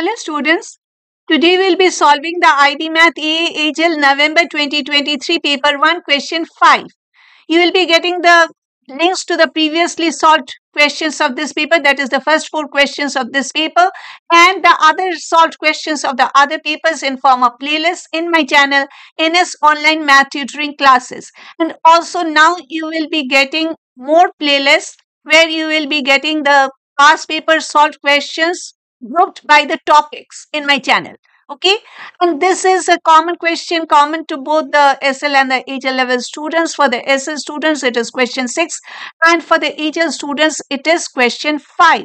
Hello students. Today we'll be solving the IB Math AA HL November 2023 paper 1 question 5. You will be getting the links to the previously solved questions of this paper that is the first four questions of this paper and the other solved questions of the other papers in form of playlist in my channel NS online math tutoring classes and also now you will be getting more playlists where you will be getting the past paper solved questions grouped by the topics in my channel okay? And this is a common question common to both the SL and the HL level students. For the SL students it is question 6 and for the HL students it is question 5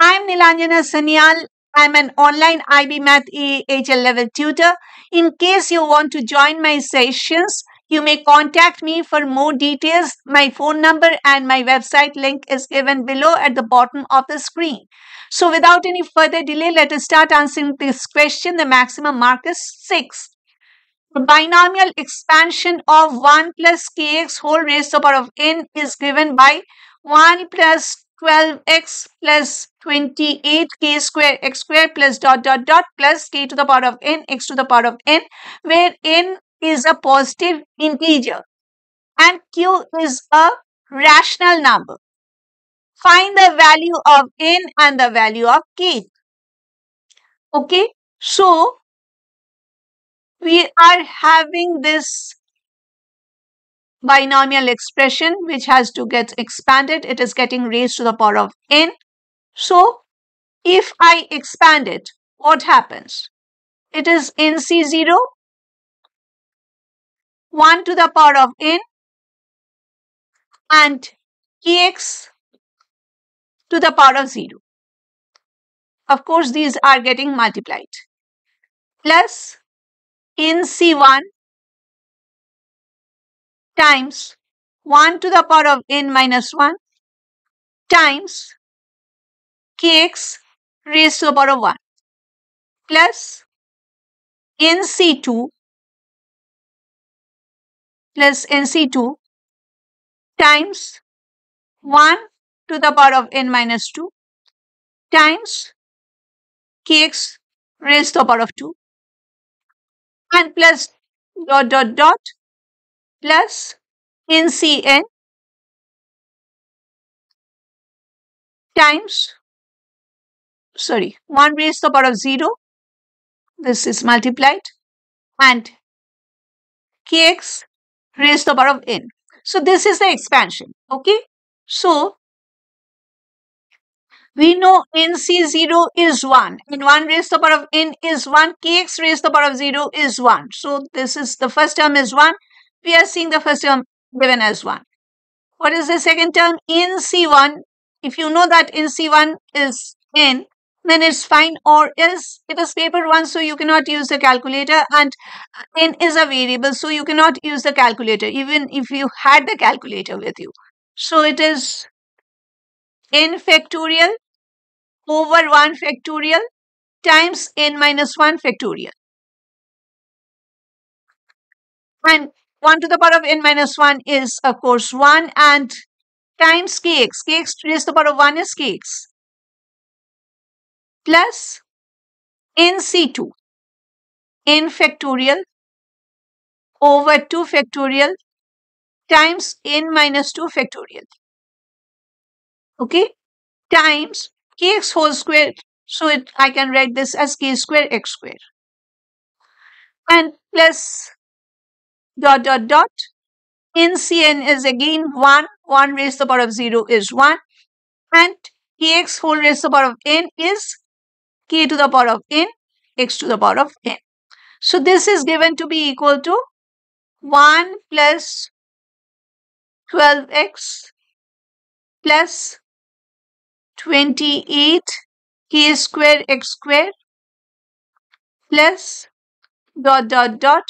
I am Nilanjana Sanyal. I am an online IB Math HL level tutor. In case you want to join my sessions you may contact me for more details. My phone number and my website link is given below at the bottom of the screen. So without any further delay, let us start answering this question. The maximum mark is 6. The binomial expansion of 1 plus kx whole raised to the power of n is given by 1 plus 12x plus 28k square x square plus dot dot dot plus k to the power of n x to the power of n where n is a positive integer and q is a rational number. Find the value of n and the value of k. Okay, so we are having this binomial expression which has to get expanded. It is getting raised to the power of n. So if I expand it, what happens? It is NC0 1 to the power of n and kx to the power of 0. Of course, these are getting multiplied. Plus nc1 times 1 to the power of n minus 1 times kx raised to the power of 1 plus nc2 plus NC2 times 1 to the power of n minus 2 times kx raised to the power of 2 and plus dot dot dot plus NCN times sorry 1 raised to the power of 0 this is multiplied. And kx raised to the power of n. So this is the expansion. Okay. So we know nc0 is 1 and 1 raised to the power of n is 1 kx raised to the power of 0 is 1 so this is the first term is 1 we are seeing the first term given as 1 what is the second term nc1 if you know that nc1 is n then it's fine or else it is paper one so you cannot use the calculator and n is a variable so you cannot use the calculator even if you had the calculator with you. So it is n factorial over 1 factorial times n minus 1 factorial. And 1 to the power of n minus 1 is of course 1 and times kx. kx raised to the power of 1 is kx plus nc2 n factorial over 2 factorial times n minus 2 factorial. Okay? Times kx whole square. So it i can write this as k square x square. And plus dot dot dot. Ncn is again 1 1 raised to the power of 0 is 1 and kx whole raised to the power of n is k to the power of n, x to the power of n. So this is given to be equal to 1 plus 12x plus 28 k square x square plus dot dot dot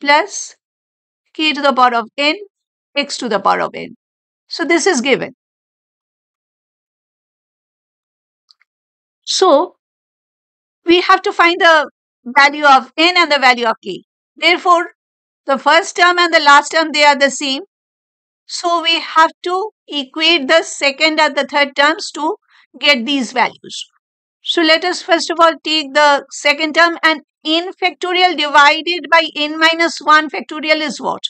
plus k to the power of n x to the power of n. So this is given. So we have to find the value of n and the value of k. Therefore, the first term and the last term, they are the same. So, we have to equate the second and the third terms to get these values. So let us first of all take the second term and n factorial divided by n minus 1 factorial is what?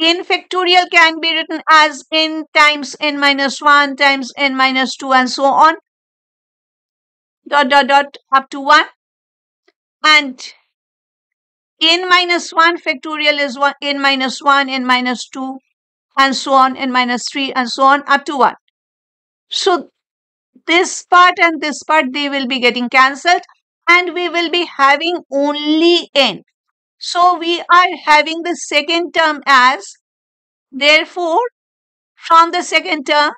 n factorial can be written as n times n minus 1 times n minus 2 and so on dot dot dot up to 1 and n minus 1 factorial is 1 n minus 1 n minus 2 and so on n minus 3 and so on up to 1 so this part and this part they will be getting cancelled and we will be having only n. So we are having the second term as therefore from the second term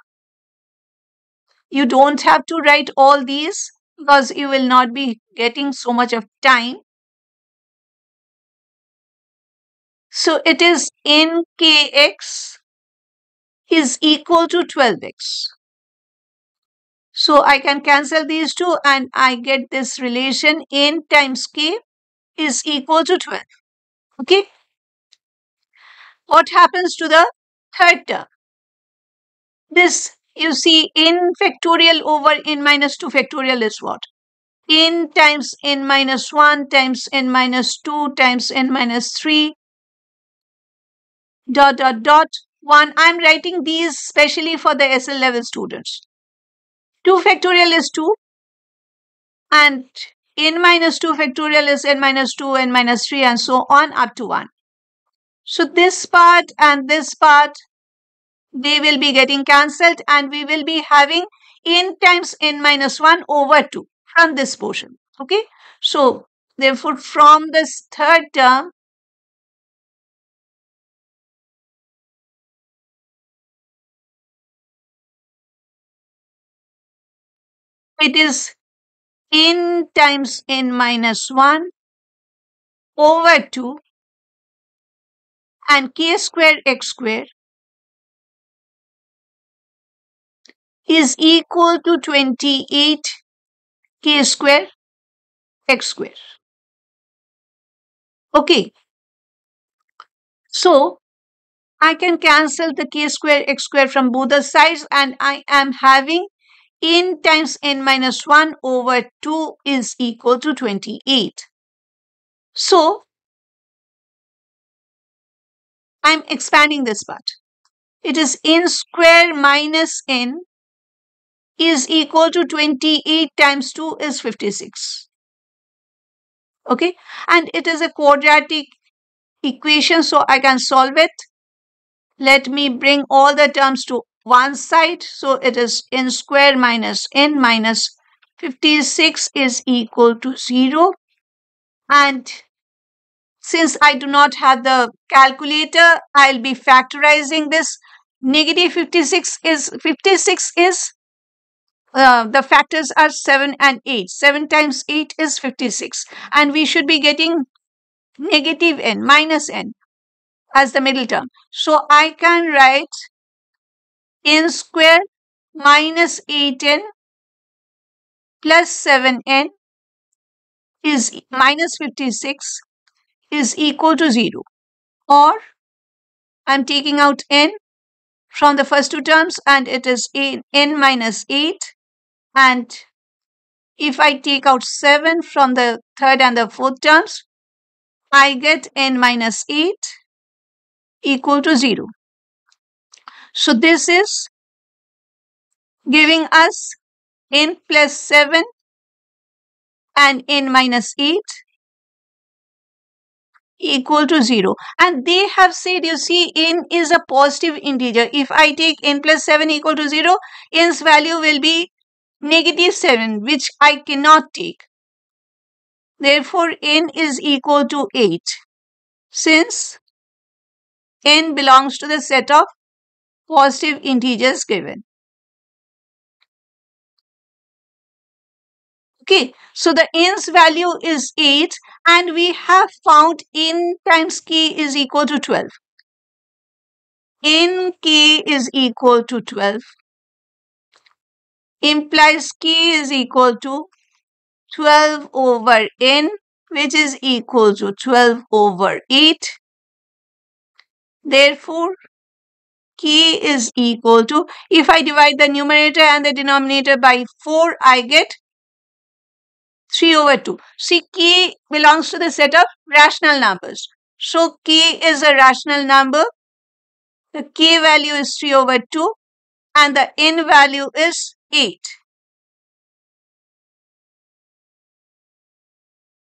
you don't have to write all these because you will not be getting so much of time. So it is nkx is equal to 12x. So I can cancel these two and I get this relation n times k is equal to 12. Okay. What happens to the third term? This you see n factorial over n minus 2 factorial is what? n times n minus 1 times n minus 2 times n minus 3 dot dot dot 1. I'm writing these specially for the SL level students. 2 factorial is 2 and n minus 2 factorial is n minus 2, n minus 3 and so on up to 1. So this part and this part they will be getting cancelled and we will be having n times n minus 1 over 2 from this portion. Okay. So, therefore, from this third term, it is n times n minus 1 over 2 and k square x square is equal to 28 k square x square. Okay. So, I can cancel the k square x square from both the sides and I am having n times n minus 1 over 2 is equal to 28. So, I'm expanding this part. It is n square minus n is equal to 28 times 2 is 56. Okay, and it is a quadratic equation, so I can solve it. Let me bring all the terms to one side. So it is n square minus n minus 56 is equal to 0. And since I do not have the calculator, I'll be factorizing this. Negative 56 is 56 is uh, the factors are 7 and 8. 7 times 8 is 56. And we should be getting negative n, minus n as the middle term. So I can write n square minus 8n plus 7n is minus 56 is equal to 0. Or I'm taking out n from the first two terms and it is n minus 8 and if I take out 7 from the third and the fourth terms, I get n minus 8 equal to 0. So this is giving us n plus 7 and n minus 8 equal to 0 and they have said you see n is a positive integer if i take n plus 7 equal to 0 n's value will be negative 7 which I cannot take. Therefore, n is equal to 8 since n belongs to the set of positive integers given. Okay, so the n's value is 8 and we have found n times k is equal to 12. n k is equal to 12 implies k is equal to 12 over n which is equal to 12 over 8. Therefore, k is equal to, if I divide the numerator and the denominator by 4, I get 3 over 2. See, k belongs to the set of rational numbers. So, k is a rational number. The k value is 3 over 2 and the n value is 8.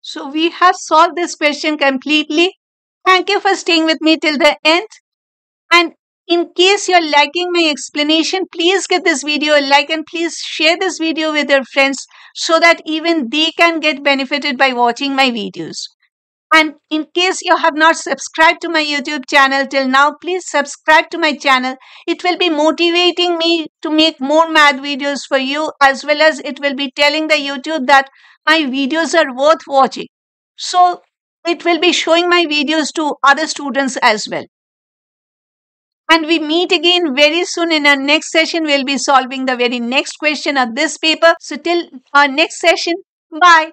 So, we have solved this question completely. Thank you for staying with me till the end. And in case you're liking my explanation, please give this video a like and please share this video with your friends so that even they can get benefited by watching my videos. And in case you have not subscribed to my YouTube channel till now, please subscribe to my channel. It will be motivating me to make more math videos for you as well as it will be telling the YouTube that my videos are worth watching. So it will be showing my videos to other students as well. And we meet again very soon in our next session. We'll be solving the very next question of this paper. So till our next session, bye.